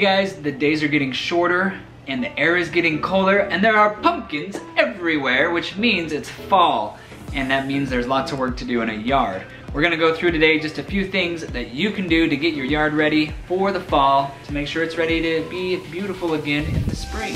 Guys, the days are getting shorter and the air is getting colder and there are pumpkins everywhere, which means it's fall. And that means there's lots of work to do in a yard. We're gonna go through today just a few things that you can do to get your yard ready for the fall to make sure it's ready to be beautiful again in the spring.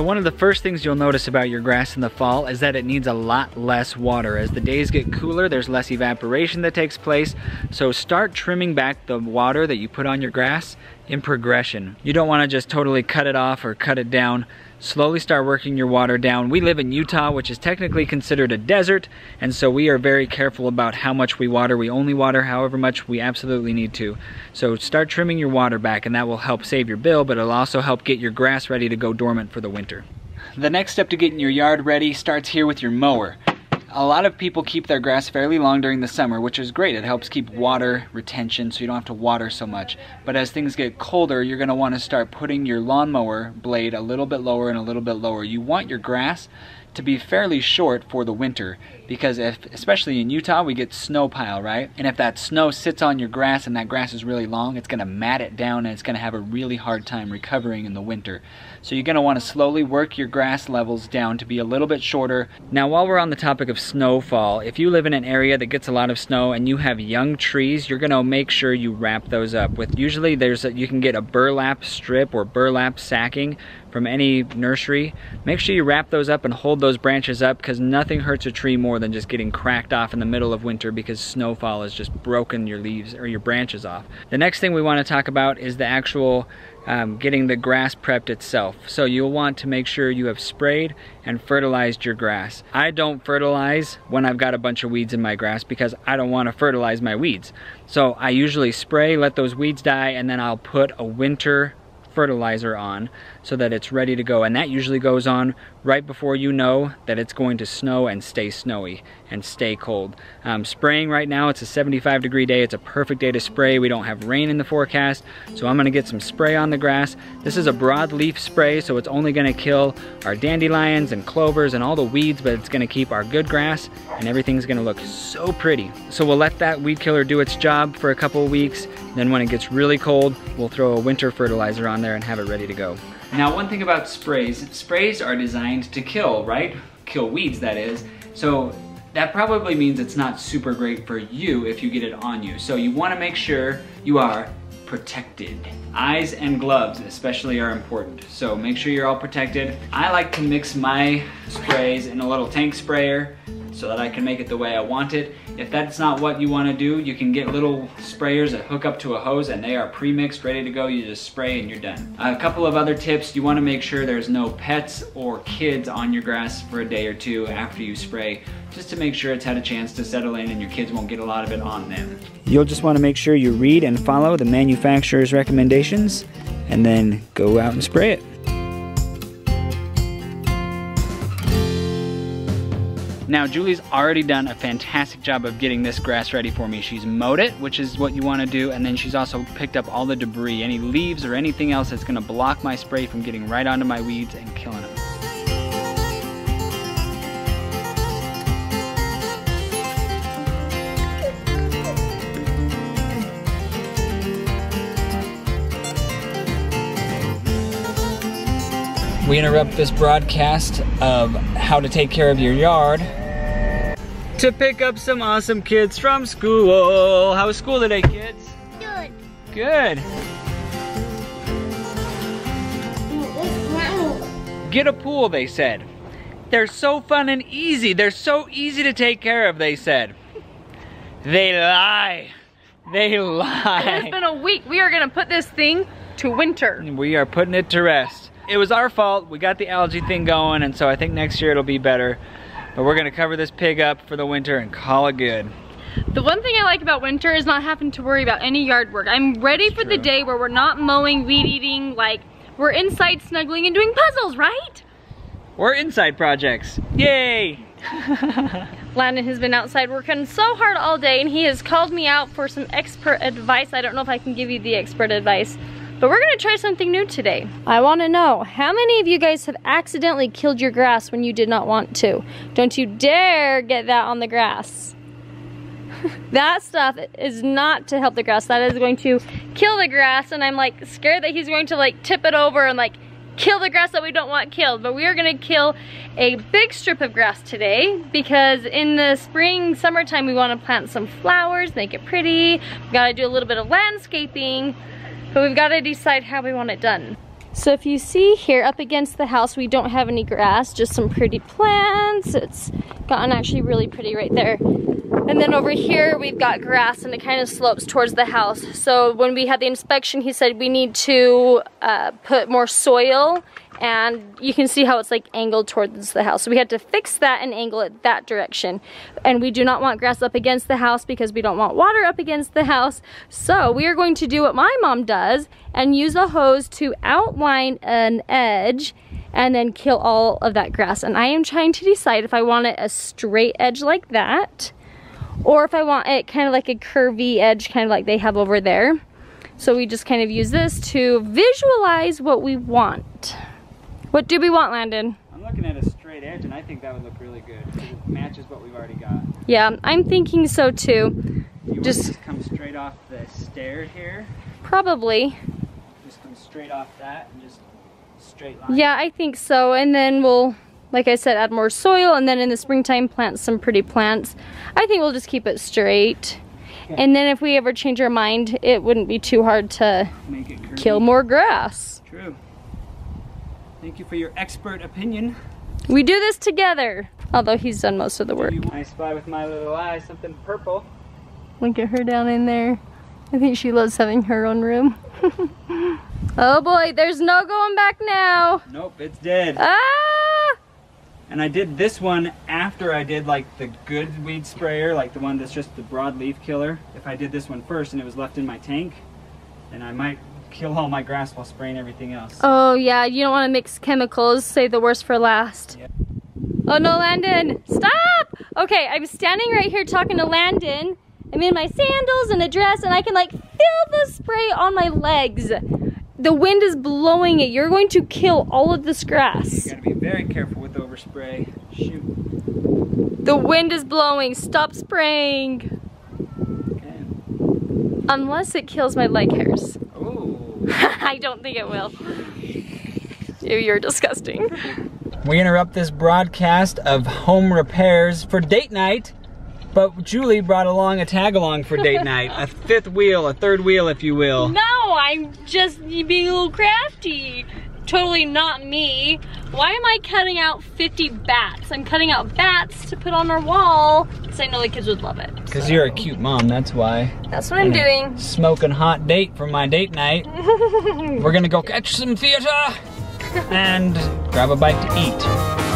So one of the first things you'll notice about your grass in the fall is that it needs a lot less water. As the days get cooler, there's less evaporation that takes place. So start trimming back the water that you put on your grass in progression. You don't wanna just totally cut it off or cut it down slowly start working your water down. We live in Utah, which is technically considered a desert, and so we are very careful about how much we water. We only water however much we absolutely need to. So start trimming your water back, and that will help save your bill, but it'll also help get your grass ready to go dormant for the winter. The next step to getting your yard ready starts here with your mower. A lot of people keep their grass fairly long during the summer, which is great. It helps keep water retention so you don't have to water so much. But as things get colder, you're going to want to start putting your lawnmower blade a little bit lower and a little bit lower. You want your grass to be fairly short for the winter because if especially in Utah we get snow pile right? And if that snow sits on your grass and that grass is really long it's gonna mat it down and it's gonna have a really hard time recovering in the winter. So you're gonna want to slowly work your grass levels down to be a little bit shorter. Now while we're on the topic of snowfall if you live in an area that gets a lot of snow and you have young trees you're gonna make sure you wrap those up with usually there's a, you can get a burlap strip or burlap sacking from any nursery, make sure you wrap those up and hold those branches up because nothing hurts a tree more than just getting cracked off in the middle of winter because snowfall has just broken your leaves or your branches off. The next thing we want to talk about is the actual um, getting the grass prepped itself. So you'll want to make sure you have sprayed and fertilized your grass. I don't fertilize when I've got a bunch of weeds in my grass because I don't want to fertilize my weeds. So I usually spray, let those weeds die, and then I'll put a winter fertilizer on so that it's ready to go. And that usually goes on right before you know that it's going to snow and stay snowy and stay cold. Um, spraying right now, it's a 75 degree day. It's a perfect day to spray. We don't have rain in the forecast, so I'm gonna get some spray on the grass. This is a broadleaf spray, so it's only gonna kill our dandelions and clovers and all the weeds, but it's gonna keep our good grass and everything's gonna look so pretty. So we'll let that weed killer do its job for a couple weeks. Then when it gets really cold, we'll throw a winter fertilizer on there and have it ready to go. Now one thing about sprays, sprays are designed to kill, right? Kill weeds, that is. So that probably means it's not super great for you if you get it on you. So you wanna make sure you are protected. Eyes and gloves especially are important. So make sure you're all protected. I like to mix my sprays in a little tank sprayer so that I can make it the way I want it. If that's not what you wanna do, you can get little sprayers that hook up to a hose and they are pre-mixed, ready to go. You just spray and you're done. A couple of other tips, you wanna make sure there's no pets or kids on your grass for a day or two after you spray, just to make sure it's had a chance to settle in and your kids won't get a lot of it on them. You'll just wanna make sure you read and follow the manufacturer's recommendations and then go out and spray it. Now Julie's already done a fantastic job of getting this grass ready for me. She's mowed it, which is what you wanna do, and then she's also picked up all the debris, any leaves or anything else that's gonna block my spray from getting right onto my weeds and killing them. We interrupt this broadcast of how to take care of your yard to pick up some awesome kids from school. How was school today, kids? Good. Good. Get a pool, they said. They're so fun and easy. They're so easy to take care of, they said. They lie. They lie. It's been a week. We are gonna put this thing to winter. We are putting it to rest. It was our fault. We got the algae thing going, and so I think next year it'll be better. But we're gonna cover this pig up for the winter and call it good. The one thing I like about winter is not having to worry about any yard work. I'm ready That's for true. the day where we're not mowing, weed eating, like we're inside snuggling and doing puzzles, right? We're inside projects. Yay! Landon has been outside working so hard all day and he has called me out for some expert advice. I don't know if I can give you the expert advice, but we're gonna try something new today. I wanna know, how many of you guys have accidentally killed your grass when you did not want to? Don't you dare get that on the grass. that stuff is not to help the grass. That is going to kill the grass and I'm like scared that he's going to like tip it over and like kill the grass that we don't want killed. But we are gonna kill a big strip of grass today because in the spring, summertime, we wanna plant some flowers, make it pretty. We gotta do a little bit of landscaping, but we've gotta decide how we want it done. So if you see here up against the house, we don't have any grass, just some pretty plants. It's gotten actually really pretty right there. And then over here, we've got grass and it kind of slopes towards the house. So when we had the inspection, he said we need to uh, put more soil and you can see how it's like angled towards the house. So we had to fix that and angle it that direction. And we do not want grass up against the house because we don't want water up against the house. So we are going to do what my mom does and use a hose to outline an edge and then kill all of that grass. And I am trying to decide if I want it a straight edge like that or if I want it kind of like a curvy edge kind of like they have over there. So we just kind of use this to visualize what we want. What do we want, Landon? I'm looking at a straight edge and I think that would look really good. It matches what we've already got. Yeah, I'm thinking so too. You just, just come straight off the stair here? Probably. Just come straight off that and just straight line? Yeah, I think so. And then we'll, like I said, add more soil and then in the springtime plant some pretty plants. I think we'll just keep it straight. Okay. And then if we ever change our mind, it wouldn't be too hard to kill more grass. True. Thank you for your expert opinion. We do this together. Although he's done most of the work. I spy with my little eye something purple. Look at her down in there. I think she loves having her own room. oh boy, there's no going back now. Nope, it's dead. Ah! And I did this one after I did like the good weed sprayer, like the one that's just the broadleaf killer. If I did this one first and it was left in my tank, then I might kill all my grass while spraying everything else. Oh yeah, you don't want to mix chemicals. Save the worst for last. Yep. Oh no, Landon, stop! Okay, I'm standing right here talking to Landon. I'm in my sandals and a dress and I can like feel the spray on my legs. The wind is blowing it. You're going to kill all of this grass. You gotta be very careful with overspray. Shoot. The wind is blowing. Stop spraying. Okay. Unless it kills my leg hairs. I don't think it will. Ew, you're disgusting. We interrupt this broadcast of home repairs for date night, but Julie brought along a tag along for date night. A fifth wheel, a third wheel, if you will. No, I'm just being a little crafty totally not me. Why am I cutting out 50 bats? I'm cutting out bats to put on our wall because I know the kids would love it. Because so. you're a cute mom, that's why. That's what I'm doing. Smoking hot date for my date night. We're gonna go catch some theater and grab a bite to eat.